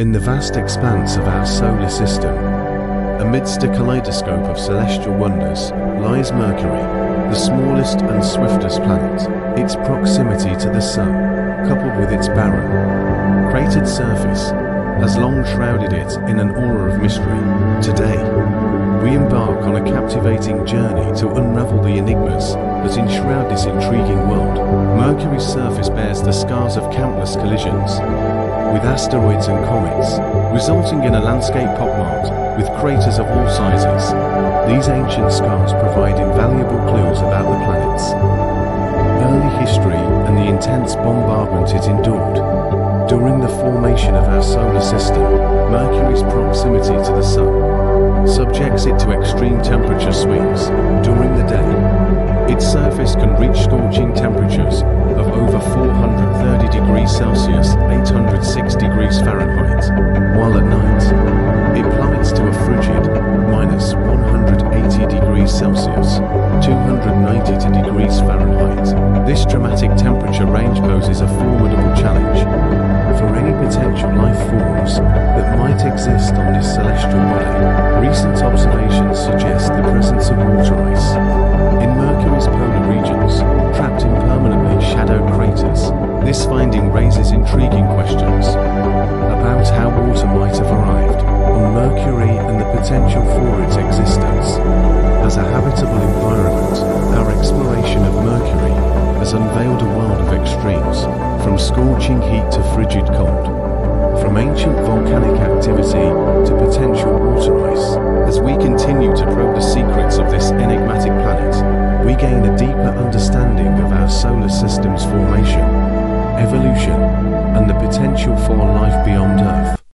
In the vast expanse of our solar system, amidst a kaleidoscope of celestial wonders, lies Mercury, the smallest and swiftest planet. Its proximity to the Sun, coupled with its barren, cratered surface, has long shrouded it in an aura of mystery. Today, we embark on a captivating journey to unravel the enigmas that enshroud this intriguing world. Mercury's surface bears the scars of countless collisions with asteroids and comets, resulting in a landscape pockmarked with craters of all sizes. These ancient scars provide invaluable clues about the planet's early history and the intense bombardment it endured. During the formation of our solar system, Mercury's proximity to the Sun subjects it to extreme temperature swings during the day. Its surface can reach scorching temperatures of over 400 degrees Celsius, 806 degrees Fahrenheit, while at night, it plummets to a frigid minus 180 degrees Celsius, 290 degrees Fahrenheit. This dramatic temperature range poses a formidable challenge for any potential life forms that might exist on this celestial body. Recent observations This finding raises intriguing questions about how water might have arrived on Mercury and the potential for its existence. As a habitable environment, our exploration of Mercury has unveiled a world of extremes, from scorching heat to frigid cold, from ancient volcanic activity to potential water ice. As we continue to probe the secrets of this enigmatic planet, we gain a evolution, and the potential for life beyond Earth.